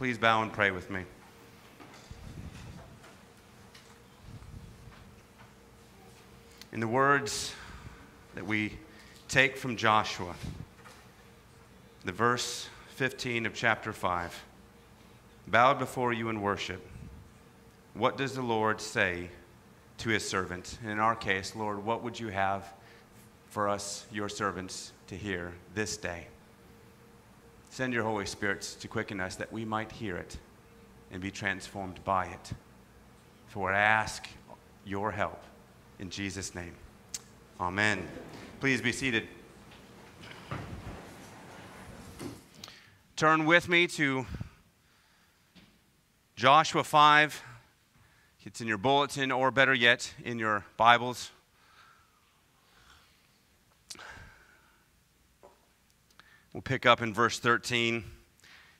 Please bow and pray with me. In the words that we take from Joshua, the verse 15 of chapter 5, bowed before you in worship, what does the Lord say to his servant? And in our case, Lord, what would you have for us, your servants, to hear this day? Send your Holy Spirit to quicken us that we might hear it and be transformed by it. For I ask your help in Jesus' name. Amen. Please be seated. Turn with me to Joshua 5. It's in your bulletin, or better yet, in your Bibles. We'll pick up in verse 13. It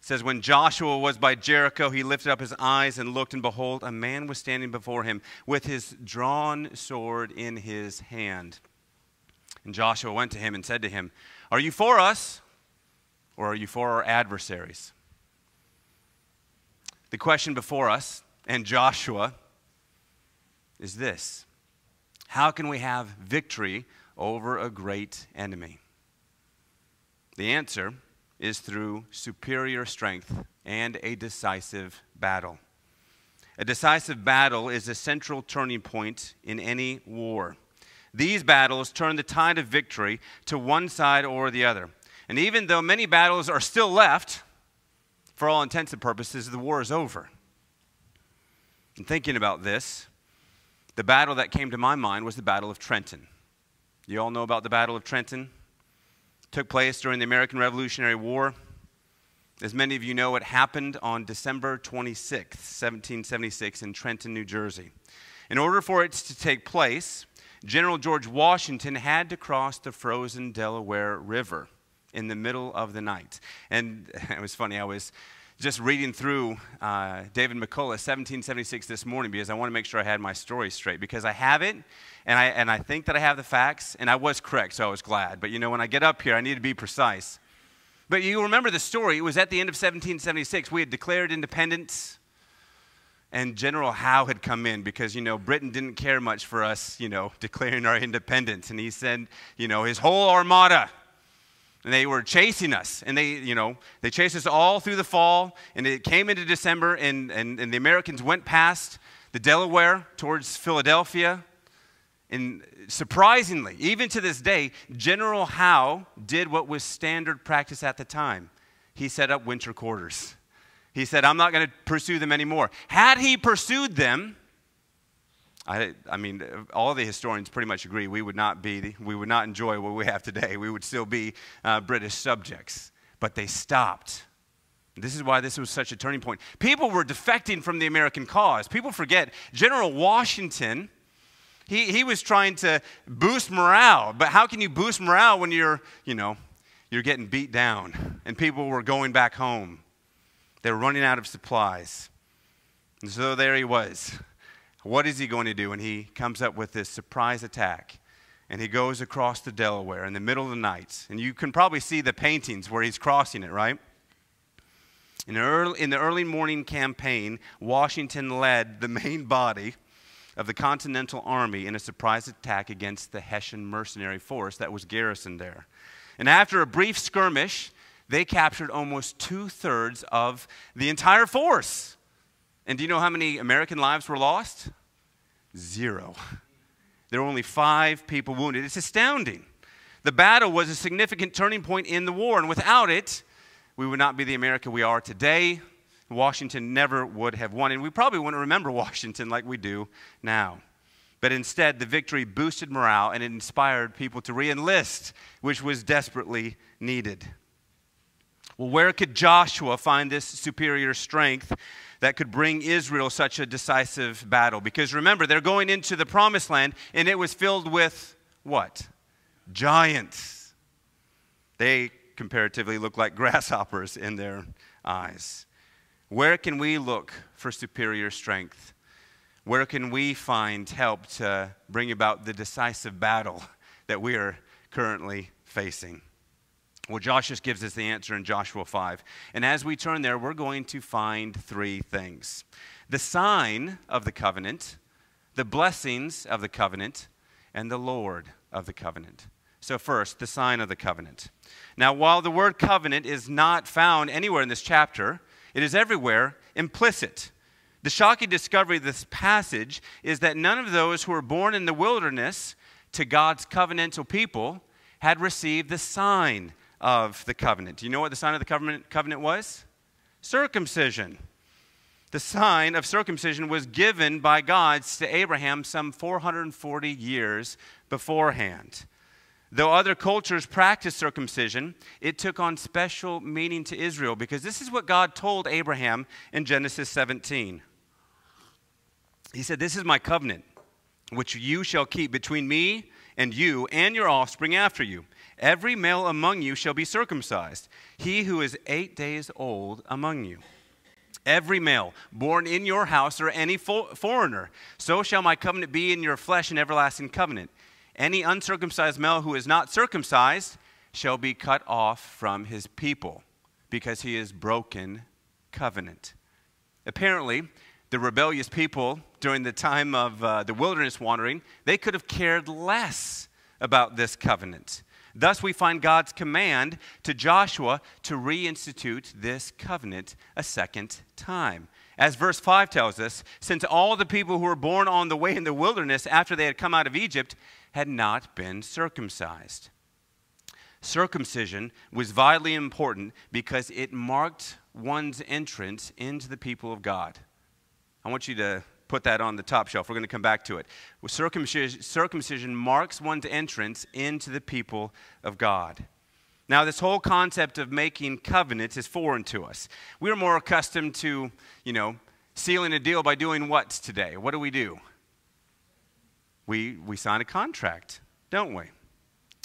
says, When Joshua was by Jericho, he lifted up his eyes and looked, and behold, a man was standing before him with his drawn sword in his hand. And Joshua went to him and said to him, Are you for us, or are you for our adversaries? The question before us and Joshua is this How can we have victory over a great enemy? The answer is through superior strength and a decisive battle. A decisive battle is a central turning point in any war. These battles turn the tide of victory to one side or the other. And even though many battles are still left, for all intents and purposes, the war is over. And thinking about this, the battle that came to my mind was the Battle of Trenton. You all know about the Battle of Trenton? Took place during the American Revolutionary War. As many of you know, it happened on December 26, 1776, in Trenton, New Jersey. In order for it to take place, General George Washington had to cross the frozen Delaware River in the middle of the night. And it was funny, I was just reading through uh, David McCullough, 1776, this morning because I want to make sure I had my story straight because I have it and I, and I think that I have the facts and I was correct, so I was glad. But you know, when I get up here, I need to be precise. But you remember the story. It was at the end of 1776. We had declared independence and General Howe had come in because, you know, Britain didn't care much for us, you know, declaring our independence. And he said, you know, his whole armada and they were chasing us. And they you know they chased us all through the fall. And it came into december and, and, and the americans went past the delaware towards philadelphia. And surprisingly even to this day general howe did what was standard practice at the time. He set up winter quarters. He said i'm not going to pursue them anymore. Had he pursued them I, I mean, all the historians pretty much agree we would not be, we would not enjoy what we have today. We would still be uh, British subjects. But they stopped. This is why this was such a turning point. People were defecting from the American cause. People forget General Washington, he, he was trying to boost morale. But how can you boost morale when you're, you know, you're getting beat down and people were going back home? They were running out of supplies. And so there he was what is he going to do? And he comes up with this surprise attack. And he goes across the Delaware in the middle of the night. And you can probably see the paintings where he's crossing it, right? In the, early, in the early morning campaign, Washington led the main body of the Continental Army in a surprise attack against the Hessian mercenary force that was garrisoned there. And after a brief skirmish, they captured almost two thirds of the entire force. And do you know how many American lives were lost? Zero. There were only five people wounded. It's astounding. The battle was a significant turning point in the war, and without it, we would not be the America we are today. Washington never would have won, and we probably wouldn't remember Washington like we do now. But instead, the victory boosted morale and it inspired people to re enlist, which was desperately needed. Well, where could Joshua find this superior strength? that could bring Israel such a decisive battle. Because remember, they're going into the promised land, and it was filled with what? Giants. They comparatively look like grasshoppers in their eyes. Where can we look for superior strength? Where can we find help to bring about the decisive battle that we are currently facing? Well, Joshua gives us the answer in Joshua 5. And as we turn there, we're going to find three things the sign of the covenant, the blessings of the covenant, and the Lord of the covenant. So, first, the sign of the covenant. Now, while the word covenant is not found anywhere in this chapter, it is everywhere implicit. The shocking discovery of this passage is that none of those who were born in the wilderness to God's covenantal people had received the sign of the covenant. Do you know what the sign of the covenant, covenant was? Circumcision. The sign of circumcision was given by God to Abraham some 440 years beforehand. Though other cultures practiced circumcision, it took on special meaning to Israel because this is what God told Abraham in Genesis 17. He said, This is my covenant, which you shall keep between me and you and your offspring after you. Every male among you shall be circumcised, he who is eight days old among you. Every male born in your house or any foreigner, so shall my covenant be in your flesh an everlasting covenant. Any uncircumcised male who is not circumcised shall be cut off from his people, because he is broken covenant. Apparently, the rebellious people during the time of uh, the wilderness wandering, they could have cared less about this covenant. Thus, we find God's command to Joshua to reinstitute this covenant a second time. As verse 5 tells us, since all the people who were born on the way in the wilderness after they had come out of Egypt had not been circumcised. Circumcision was vitally important because it marked one's entrance into the people of God. I want you to put that on the top shelf. We're going to come back to it. Circumcision, circumcision marks one's entrance into the people of God. Now, this whole concept of making covenants is foreign to us. We're more accustomed to, you know, sealing a deal by doing what today? What do we do? We, we sign a contract, don't we?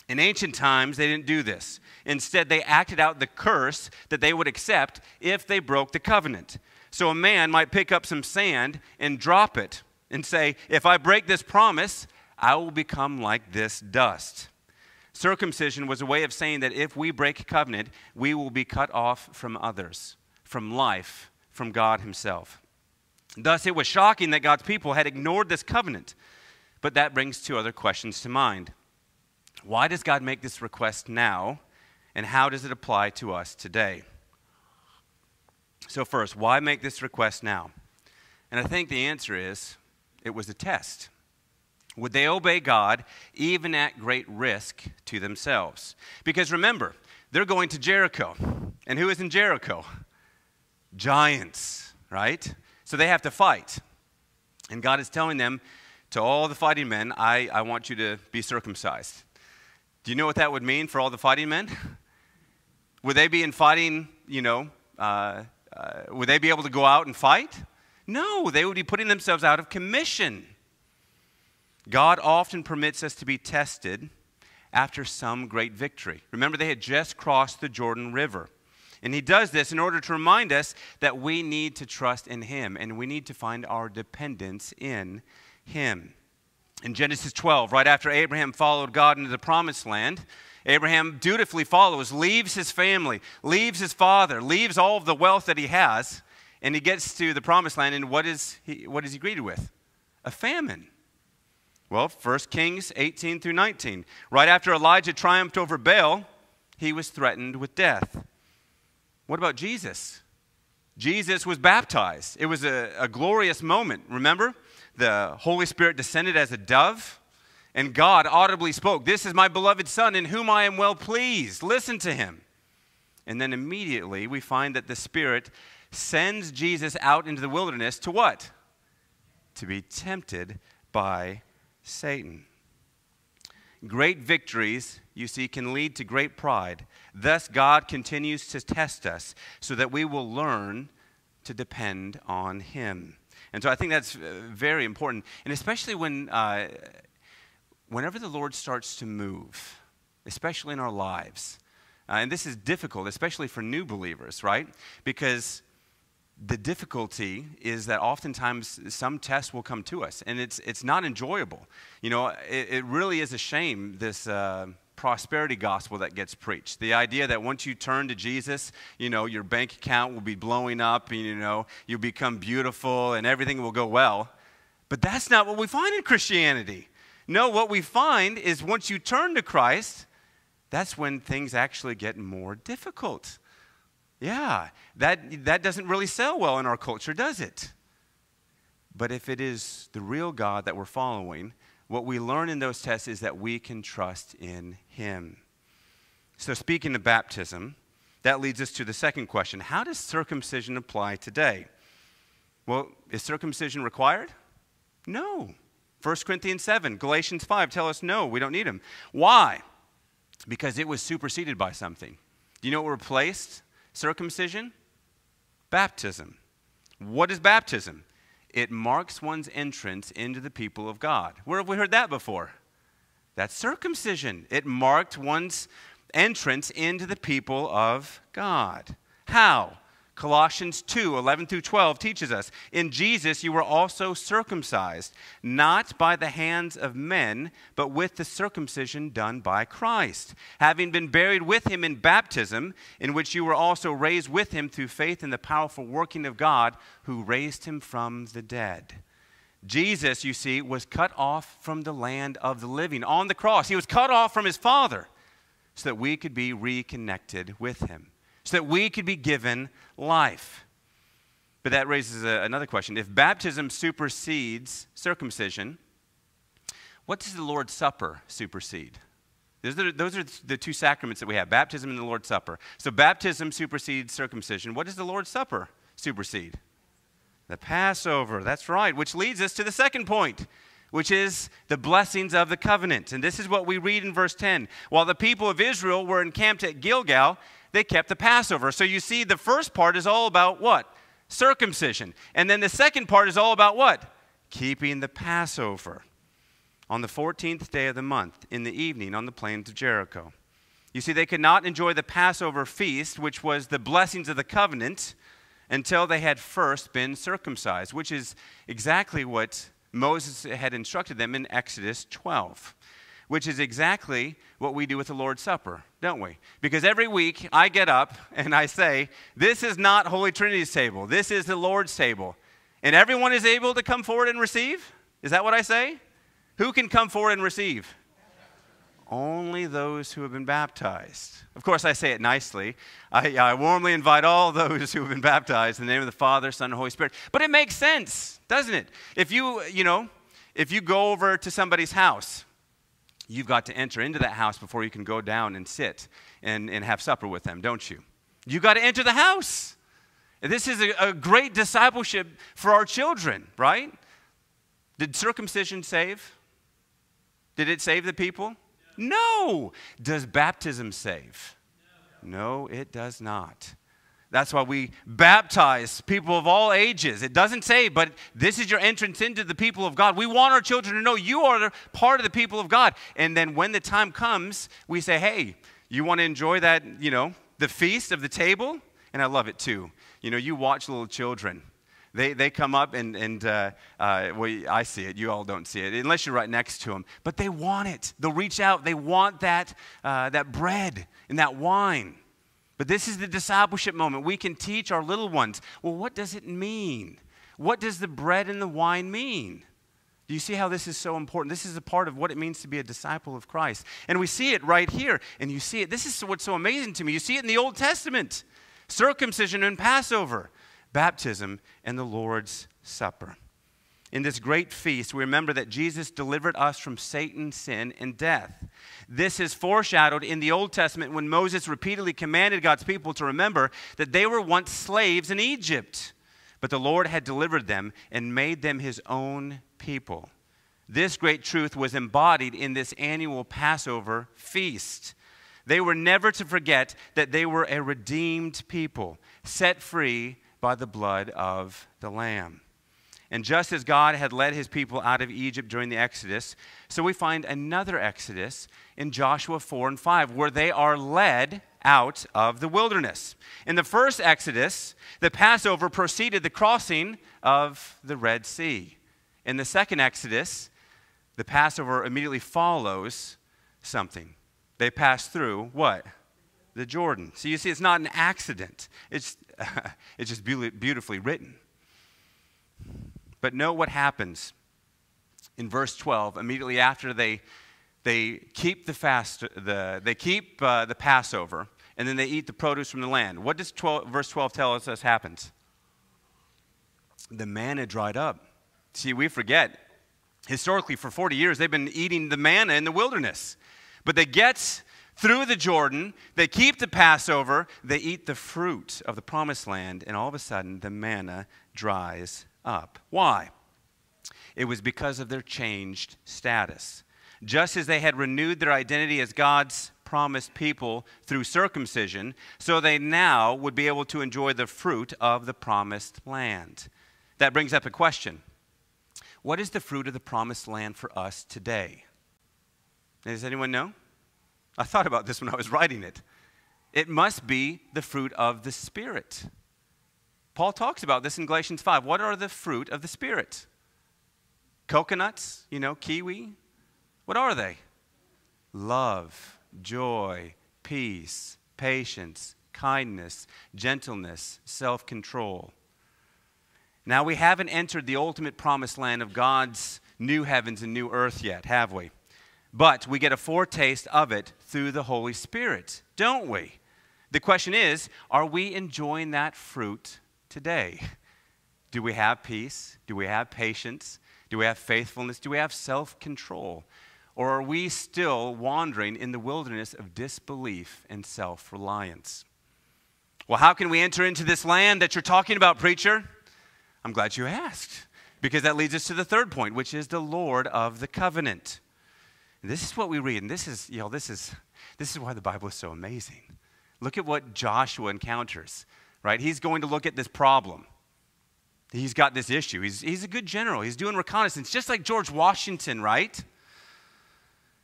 In ancient times, they didn't do this. Instead, they acted out the curse that they would accept if they broke the covenant. So a man might pick up some sand and drop it and say, If I break this promise, I will become like this dust. Circumcision was a way of saying that if we break covenant, we will be cut off from others, from life, from God Himself. Thus, it was shocking that God's people had ignored this covenant. But that brings two other questions to mind. Why does God make this request now, and how does it apply to us today? So, first, why make this request now? And I think the answer is it was a test. Would they obey God even at great risk to themselves? Because remember, they're going to Jericho. And who is in Jericho? Giants, right? So they have to fight. And God is telling them, to all the fighting men, I, I want you to be circumcised. Do you know what that would mean for all the fighting men? Would they be in fighting, you know, uh, uh, would they be able to go out and fight? No, they would be putting themselves out of commission. God often permits us to be tested after some great victory. Remember, they had just crossed the Jordan River. And he does this in order to remind us that we need to trust in him and we need to find our dependence in him. In Genesis 12, right after Abraham followed God into the promised land, Abraham dutifully follows, leaves his family, leaves his father, leaves all of the wealth that he has, and he gets to the promised land. And what is he, what is he greeted with? A famine. Well, 1 Kings 18 through 19. Right after Elijah triumphed over Baal, he was threatened with death. What about Jesus? Jesus was baptized. It was a, a glorious moment. Remember? The Holy Spirit descended as a dove and God audibly spoke, This is my beloved Son in whom I am well pleased. Listen to him. And then immediately we find that the Spirit sends Jesus out into the wilderness to what? To be tempted by Satan. Great victories, you see, can lead to great pride. Thus, God continues to test us so that we will learn to depend on Him. And so I think that's uh, very important. And especially when uh, whenever the Lord starts to move, especially in our lives, uh, and this is difficult, especially for new believers, right? Because the difficulty is that oftentimes some tests will come to us and it's, it's not enjoyable you know it, it really is a shame this, uh, prosperity gospel that gets preached. The idea that once you turn to Jesus, you know, your bank account will be blowing up, and, you know, you'll become beautiful and everything will go well. But that's not what we find in Christianity. No, what we find is once you turn to Christ, that's when things actually get more difficult. Yeah, that, that doesn't really sell well in our culture, does it? But if it is the real God that we're following, what we learn in those tests is that we can trust in Him. So, speaking of baptism, that leads us to the second question How does circumcision apply today? Well, is circumcision required? No. 1 Corinthians 7, Galatians 5 tell us no, we don't need them. Why? Because it was superseded by something. Do you know what replaced circumcision? Baptism. What is baptism? It marks one's entrance into the people of God. Where have we heard that before? That's circumcision. It marked one's entrance into the people of God. How? Colossians 2 11 through 12 teaches us In Jesus you were also circumcised, not by the hands of men, but with the circumcision done by Christ, having been buried with him in baptism, in which you were also raised with him through faith in the powerful working of God who raised him from the dead. Jesus, you see, was cut off from the land of the living on the cross. He was cut off from his Father so that we could be reconnected with him so that we could be given life. But that raises a, another question. If baptism supersedes circumcision, what does the Lord's Supper supersede? Those are, those are the two sacraments that we have baptism and the Lord's Supper. So, baptism supersedes circumcision. What does the Lord's Supper supersede? The Passover. That's right, which leads us to the second point which is the blessings of the covenant. And this is what we read in verse 10. While the people of Israel were encamped at Gilgal, they kept the Passover. So you see, the first part is all about what? Circumcision. And then the second part is all about what? Keeping the Passover on the 14th day of the month in the evening on the plains of Jericho. You see, they could not enjoy the Passover feast, which was the blessings of the covenant, until they had first been circumcised, which is exactly what Moses had instructed them in Exodus 12 which is exactly what we do with the Lord's Supper, don't we? Because every week I get up and I say, This is not Holy Trinity's table, this is the Lord's table. And everyone is able to come forward and receive? Is that what I say? Who can come forward and receive? Only those who have been baptized. Of course, I say it nicely. I, I warmly invite all those who have been baptized in the name of the Father, Son, and Holy Spirit. But it makes sense, doesn't it? If you, you know, if you go over to somebody's house you've got to enter into that house before you can go down and sit and, and have supper with them, don't you? You've got to enter the house. This is a, a great discipleship for our children, right? Did circumcision save? Did it save the people? No. Does baptism save? No, it does not. That's why we baptize people of all ages. It doesn't say, but this is your entrance into the people of God. We want our children to know you are part of the people of God. And then when the time comes, we say, hey, you want to enjoy that, you know, the feast of the table? And I love it too. You know, you watch little children. They, they come up and, and uh, uh, well, I see it. You all don't see it, unless you're right next to them. But they want it. They'll reach out. They want that, uh, that bread and that wine. But this is the discipleship moment. We can teach our little ones well, what does it mean? What does the bread and the wine mean? Do you see how this is so important? This is a part of what it means to be a disciple of Christ. And we see it right here. And you see it. This is what's so amazing to me. You see it in the Old Testament circumcision and Passover, baptism, and the Lord's Supper. In this great feast, we remember that Jesus delivered us from Satan, sin, and death. This is foreshadowed in the Old Testament when Moses repeatedly commanded God's people to remember that they were once slaves in Egypt, but the Lord had delivered them and made them his own people. This great truth was embodied in this annual Passover feast. They were never to forget that they were a redeemed people, set free by the blood of the Lamb. And just as God had led his people out of Egypt during the Exodus, so we find another Exodus in Joshua 4 and 5, where they are led out of the wilderness. In the first Exodus, the Passover preceded the crossing of the Red Sea. In the second Exodus, the Passover immediately follows something they pass through what? The Jordan. So you see, it's not an accident, it's, it's just beautifully written. But note what happens in verse 12, immediately after they, they keep the fast, the, they keep uh, the Passover, and then they eat the produce from the land. What does 12, verse 12 tell us, us happens? The manna dried up. See, we forget. Historically, for 40 years, they've been eating the manna in the wilderness. But they get through the Jordan, they keep the Passover, they eat the fruit of the promised land, and all of a sudden, the manna dries up. Why? It was because of their changed status. Just as they had renewed their identity as God's promised people through circumcision, so they now would be able to enjoy the fruit of the promised land. That brings up a question What is the fruit of the promised land for us today? Does anyone know? I thought about this when I was writing it. It must be the fruit of the Spirit. Paul talks about this in Galatians 5. What are the fruit of the Spirit? Coconuts, you know, kiwi. What are they? Love, joy, peace, patience, kindness, gentleness, self control. Now, we haven't entered the ultimate promised land of God's new heavens and new earth yet, have we? But we get a foretaste of it through the Holy Spirit, don't we? The question is are we enjoying that fruit today? Do we have peace? Do we have patience? Do we have faithfulness? Do we have self control? Or are we still wandering in the wilderness of disbelief and self reliance? Well, how can we enter into this land that you're talking about, preacher? I'm glad you asked, because that leads us to the third point, which is the Lord of the covenant. And this is what we read, and this is, you know, this is, this is why the Bible is so amazing. Look at what Joshua encounters, right? He's going to look at this problem. He's got this issue. He's, he's a good general. He's doing reconnaissance, just like George Washington, right?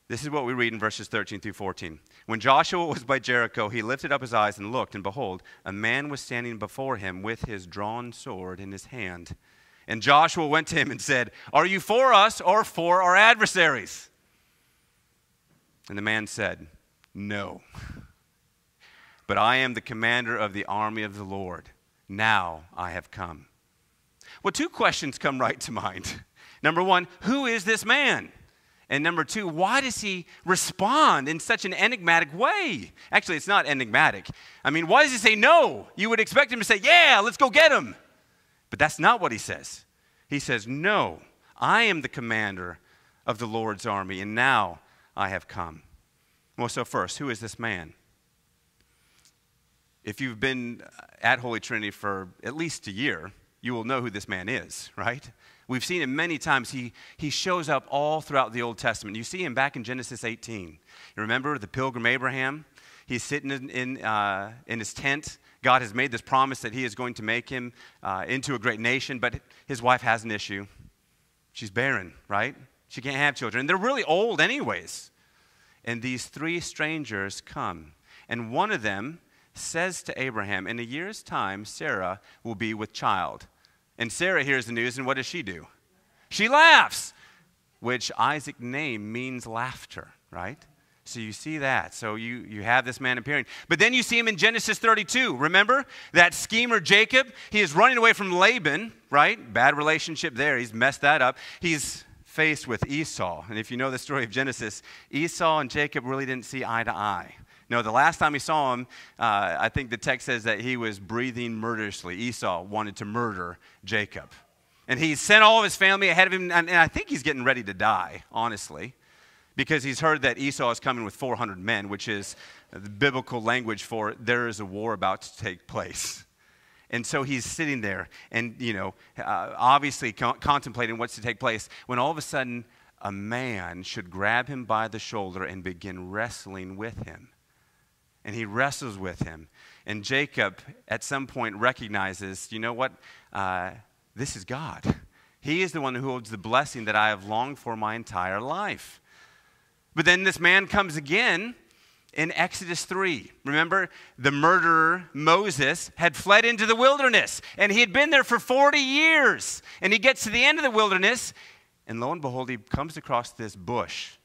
This is what we read in verses 13 through 14. When Joshua was by Jericho, he lifted up his eyes and looked, and behold, a man was standing before him with his drawn sword in his hand. And Joshua went to him and said, Are you for us or for our adversaries? And the man said, No. But I am the commander of the army of the Lord. Now I have come. Well, two questions come right to mind. Number one, who is this man? And number two, why does he respond in such an enigmatic way? Actually, it's not enigmatic. I mean, why does he say no? You would expect him to say, yeah, let's go get him. But that's not what he says. He says, no, I am the commander of the Lord's army, and now I have come. Well, so first, who is this man? If you've been at Holy Trinity for at least a year, you will know who this man is, right? We've seen him many times. He, he shows up all throughout the Old Testament. You see him back in Genesis 18. You remember the pilgrim Abraham? He's sitting in, in, uh, in his tent. God has made this promise that he is going to make him uh, into a great nation, but his wife has an issue. She's barren, right? She can't have children. And they're really old, anyways. And these three strangers come. And one of them says to Abraham, In a year's time, Sarah will be with child. And Sarah hears the news, and what does she do? She laughs, which Isaac name means laughter, right? So you see that. So you, you have this man appearing. But then you see him in Genesis 32. Remember that schemer Jacob? He is running away from Laban, right? Bad relationship there. He's messed that up. He's faced with Esau. And if you know the story of Genesis, Esau and Jacob really didn't see eye to eye. No, the last time he saw him, uh, I think the text says that he was breathing murderously. Esau wanted to murder Jacob. And he sent all of his family ahead of him, and, and I think he's getting ready to die, honestly, because he's heard that Esau is coming with 400 men, which is the biblical language for there is a war about to take place. And so he's sitting there and, you know, uh, obviously contemplating what's to take place when all of a sudden a man should grab him by the shoulder and begin wrestling with him and he wrestles with him. And Jacob, at some point, recognizes, you know what? Uh, this is God. He is the one who holds the blessing that I have longed for my entire life. But then this man comes again in Exodus 3. Remember, the murderer Moses had fled into the wilderness, and he had been there for 40 years. And he gets to the end of the wilderness, and lo and behold, he comes across this bush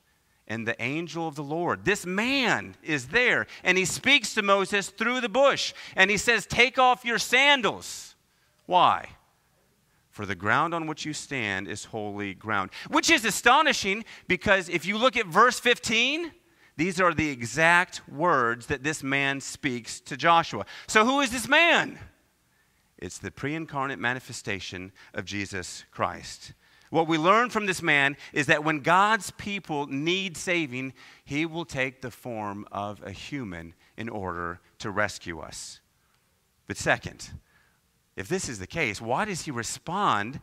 and the angel of the Lord. This man is there, and he speaks to Moses through the bush, and he says, Take off your sandals. Why? For the ground on which you stand is holy ground. Which is astonishing because if you look at verse 15, these are the exact words that this man speaks to Joshua. So, who is this man? It's the pre incarnate manifestation of Jesus Christ. What we learn from this man is that when God's people need saving, he will take the form of a human in order to rescue us. But second, if this is the case, why does he respond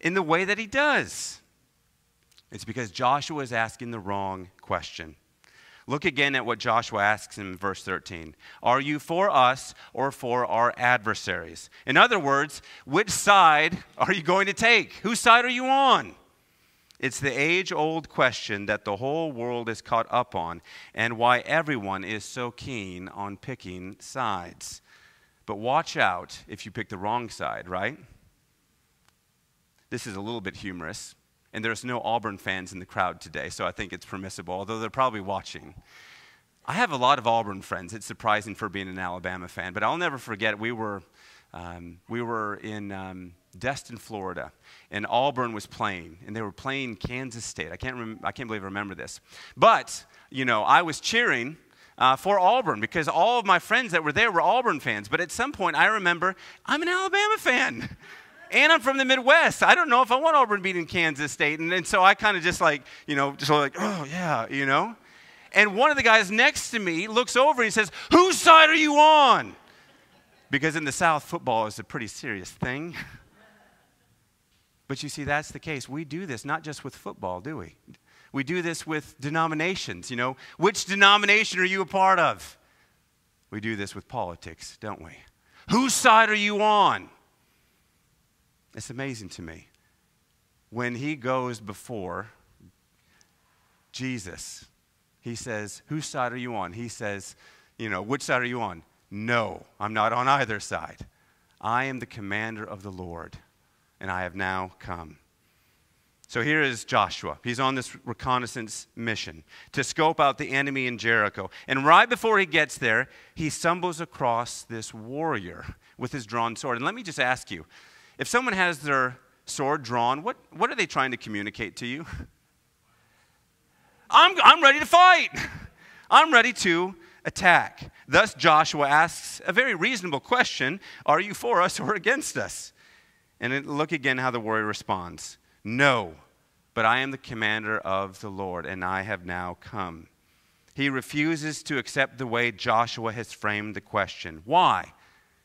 in the way that he does? It's because Joshua is asking the wrong question. Look again at what Joshua asks in verse 13. Are you for us or for our adversaries? In other words, which side are you going to take? Whose side are you on? It's the age old question that the whole world is caught up on and why everyone is so keen on picking sides. But watch out if you pick the wrong side, right? This is a little bit humorous and there's no Auburn fans in the crowd today, so I think it's permissible, although they're probably watching. I have a lot of Auburn friends. It's surprising for being an Alabama fan, but I'll never forget we were, um, we were in um, Destin, Florida, and Auburn was playing, and they were playing Kansas State. I can't, rem- I can't believe I remember this. But, you know, I was cheering uh, for Auburn because all of my friends that were there were Auburn fans. But at some point, I remember I'm an Alabama fan. and I'm from the Midwest. I don't know if I want Auburn beating Kansas State. And, and so I kind of just like, you know, just like, oh, yeah, you know. And one of the guys next to me looks over and he says, Whose side are you on? Because in the South, football is a pretty serious thing. But you see, that's the case. We do this not just with football, do we? We do this with denominations. You know, which denomination are you a part of? We do this with politics, don't we? Whose side are you on? It's amazing to me. When he goes before Jesus, he says, Whose side are you on? He says, You know, which side are you on? No, I'm not on either side. I am the commander of the Lord, and I have now come. So here is Joshua. He's on this reconnaissance mission to scope out the enemy in Jericho. And right before he gets there, he stumbles across this warrior with his drawn sword. And let me just ask you if someone has their sword drawn, what, what are they trying to communicate to you? I'm, I'm ready to fight. I'm ready to attack. Thus, Joshua asks a very reasonable question Are you for us or against us? And look again how the warrior responds No, but I am the commander of the Lord, and I have now come. He refuses to accept the way Joshua has framed the question. Why?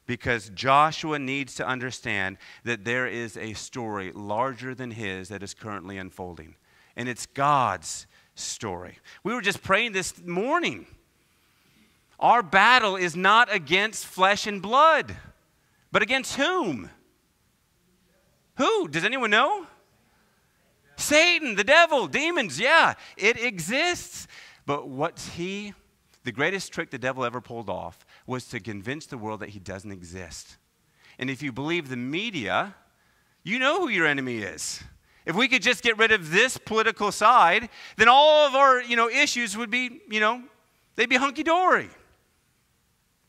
Because Joshua needs to understand that there is a story larger than his that is currently unfolding. And it's God's story. We were just praying this morning. Our battle is not against flesh and blood, but against whom? Who? Does anyone know? Satan, the devil, demons, yeah, it exists. But what's he? The greatest trick the devil ever pulled off was to convince the world that he doesn't exist. And if you believe the media, you know who your enemy is. If we could just get rid of this political side, then all of our, you know, issues would be, you know, they'd be hunky dory.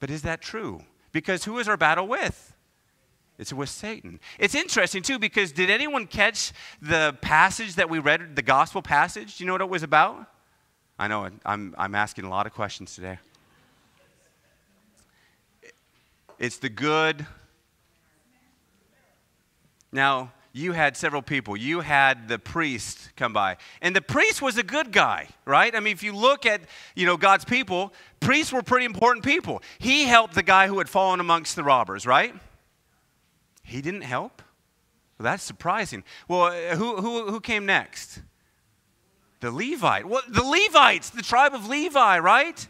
But is that true? Because who is our battle with? It's with Satan. It's interesting too because did anyone catch the passage that we read, the gospel passage? Do you know what it was about? I know I'm, I'm asking a lot of questions today. It's the good. Now, you had several people. You had the priest come by. And the priest was a good guy, right? I mean, if you look at, you know, God's people, priests were pretty important people. He helped the guy who had fallen amongst the robbers, right? He didn't help? Well, that's surprising. Well, uh, who, who, who came next? The Levite. Well, the Levites, the tribe of Levi, right?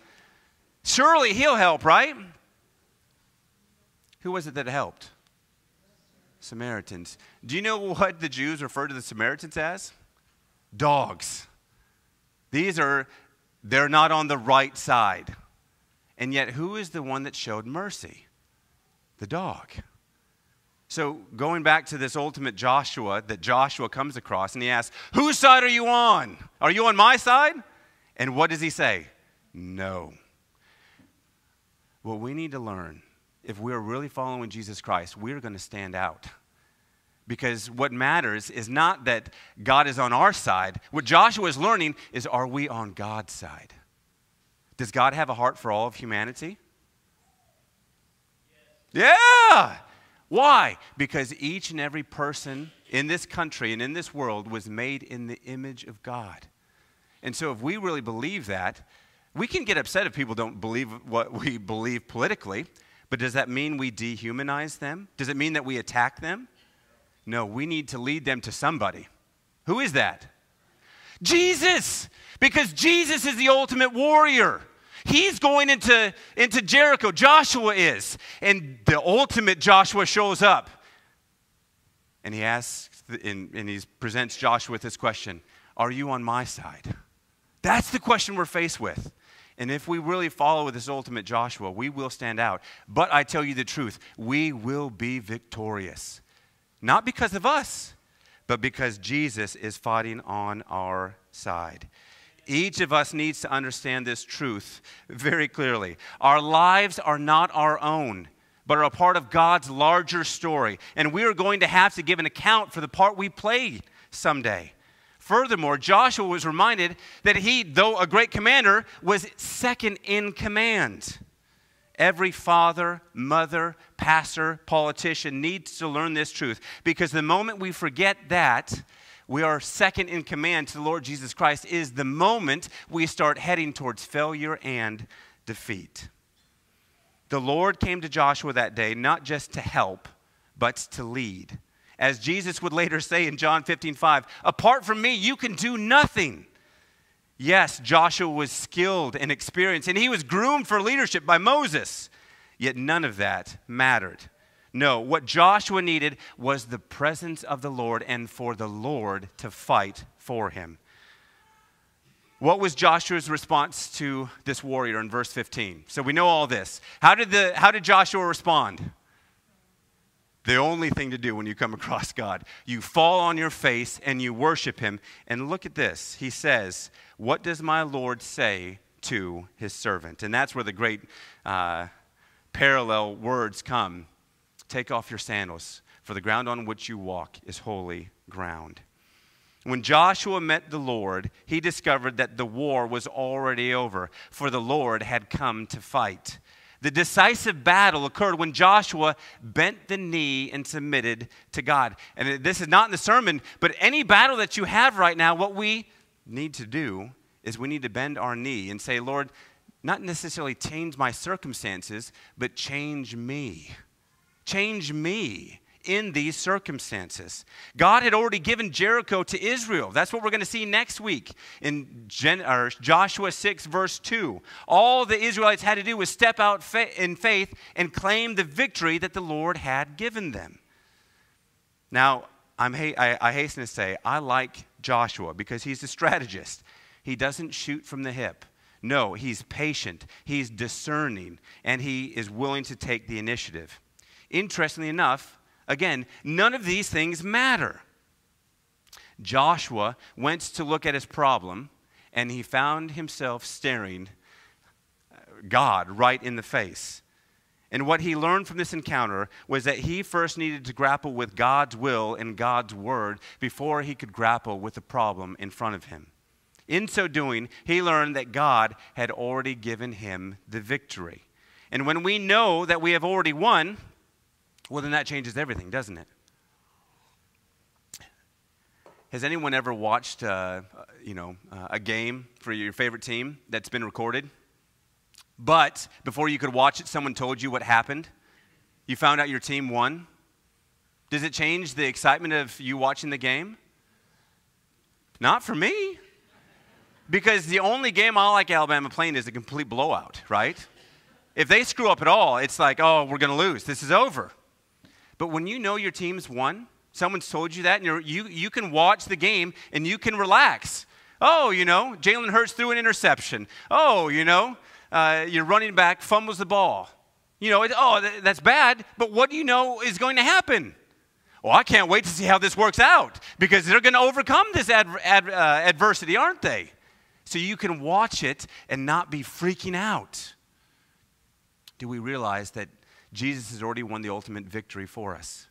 Surely he'll help, right? Who was it that helped? Samaritans. Do you know what the Jews refer to the Samaritans as? Dogs. These are, they're not on the right side. And yet, who is the one that showed mercy? The dog. So, going back to this ultimate Joshua that Joshua comes across, and he asks, Whose side are you on? Are you on my side? And what does he say? No. What we need to learn, if we're really following Jesus Christ, we're going to stand out. Because what matters is not that God is on our side. What Joshua is learning is are we on God's side? Does God have a heart for all of humanity? Yes. Yeah. Why? Because each and every person in this country and in this world was made in the image of God. And so, if we really believe that, we can get upset if people don't believe what we believe politically, but does that mean we dehumanize them? Does it mean that we attack them? No, we need to lead them to somebody. Who is that? Jesus! Because Jesus is the ultimate warrior. He's going into, into Jericho. Joshua is. And the ultimate Joshua shows up. And he asks, and, and he presents Joshua with this question Are you on my side? That's the question we're faced with. And if we really follow this ultimate Joshua, we will stand out. But I tell you the truth, we will be victorious. Not because of us, but because Jesus is fighting on our side. Each of us needs to understand this truth very clearly. Our lives are not our own, but are a part of God's larger story. And we are going to have to give an account for the part we play someday. Furthermore, Joshua was reminded that he, though a great commander, was second in command. Every father, mother, pastor, politician needs to learn this truth because the moment we forget that, we are second in command to the Lord Jesus Christ is the moment we start heading towards failure and defeat. The Lord came to Joshua that day not just to help, but to lead. As Jesus would later say in John 15, 5, apart from me, you can do nothing. Yes, Joshua was skilled and experienced, and he was groomed for leadership by Moses. Yet none of that mattered. No, what Joshua needed was the presence of the Lord and for the Lord to fight for him. What was Joshua's response to this warrior in verse 15? So we know all this. How did, the, how did Joshua respond? The only thing to do when you come across God. You fall on your face and you worship Him. And look at this. He says, What does my Lord say to His servant? And that's where the great uh, parallel words come. Take off your sandals, for the ground on which you walk is holy ground. When Joshua met the Lord, he discovered that the war was already over, for the Lord had come to fight. The decisive battle occurred when Joshua bent the knee and submitted to God. And this is not in the sermon, but any battle that you have right now, what we need to do is we need to bend our knee and say, Lord, not necessarily change my circumstances, but change me. Change me in these circumstances. God had already given Jericho to Israel. That's what we're going to see next week in Gen- Joshua 6, verse 2. All the Israelites had to do was step out fa- in faith and claim the victory that the Lord had given them. Now, I'm ha- I, I hasten to say, I like Joshua because he's a strategist. He doesn't shoot from the hip. No, he's patient, he's discerning, and he is willing to take the initiative. Interestingly enough, again, none of these things matter. Joshua went to look at his problem, and he found himself staring uh, God right in the face. And what he learned from this encounter was that he first needed to grapple with God's will and God's word before he could grapple with the problem in front of him. In so doing, he learned that God had already given him the victory. And when we know that we have already won, well, then that changes everything, doesn't it? Has anyone ever watched, uh, you know, uh, a game for your favorite team that's been recorded? But before you could watch it, someone told you what happened. You found out your team won. Does it change the excitement of you watching the game? Not for me. Because the only game I like Alabama playing is a complete blowout, right? If they screw up at all, it's like, oh, we're going to lose. This is over. But when you know your team's won, someone's told you that, and you you, can watch the game and you can relax. Oh, you know, Jalen Hurts threw an interception. Oh, you know, uh, your running back fumbles the ball. You know, it, oh, th- that's bad, but what do you know is going to happen? Well, I can't wait to see how this works out because they're going to overcome this ad- ad- uh, adversity, aren't they? so you can watch it and not be freaking out. Do we realize that Jesus has already won the ultimate victory for us?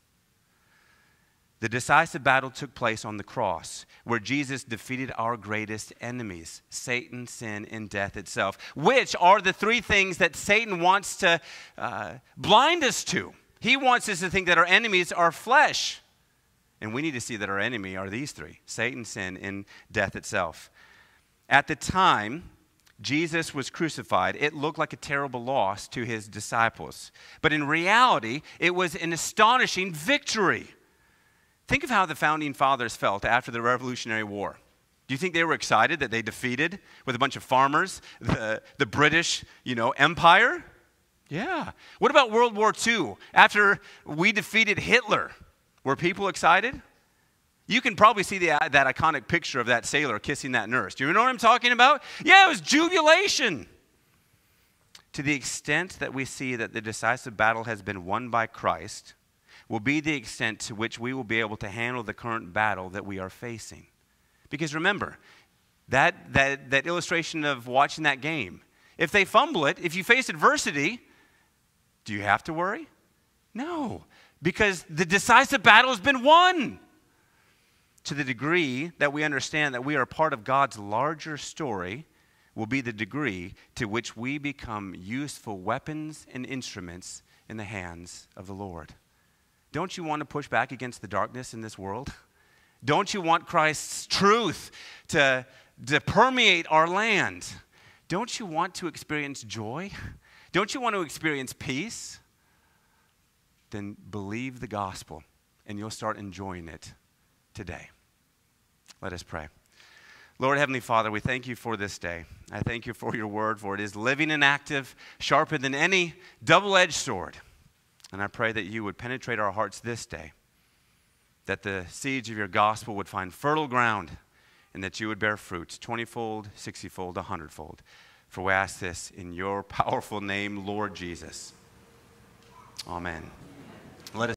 The decisive battle took place on the cross, where Jesus defeated our greatest enemies Satan, sin, and death itself, which are the three things that Satan wants to uh, blind us to. He wants us to think that our enemies are flesh. And we need to see that our enemy are these three Satan, sin, and death itself. At the time, Jesus was crucified, it looked like a terrible loss to his disciples. But in reality, it was an astonishing victory. Think of how the founding fathers felt after the Revolutionary War. Do you think they were excited that they defeated, with a bunch of farmers, the, the British you know, Empire? Yeah. What about World War II? After we defeated Hitler, were people excited? You can probably see the, uh, that iconic picture of that sailor kissing that nurse. Do you know what I'm talking about? Yeah, it was jubilation. To the extent that we see that the decisive battle has been won by Christ, will be the extent to which we will be able to handle the current battle that we are facing. Because remember, that, that, that illustration of watching that game, if they fumble it, if you face adversity, do you have to worry? No, because the decisive battle has been won to the degree that we understand that we are part of God's larger story, will be the degree to which we become useful weapons and instruments in the hands of the Lord. Don't you want to push back against the darkness in this world? Don't you want Christ's truth to, to permeate our land? Don't you want to experience joy? Don't you want to experience peace? Then believe the gospel and you'll start enjoying it today. Let us pray. Lord Heavenly Father, we thank you for this day. I thank you for your word, for it is living and active, sharper than any double edged sword. And I pray that you would penetrate our hearts this day, that the seeds of your gospel would find fertile ground, and that you would bear fruits twentyfold, sixtyfold, a hundredfold. For we ask this in your powerful name, Lord Jesus. Amen. Let us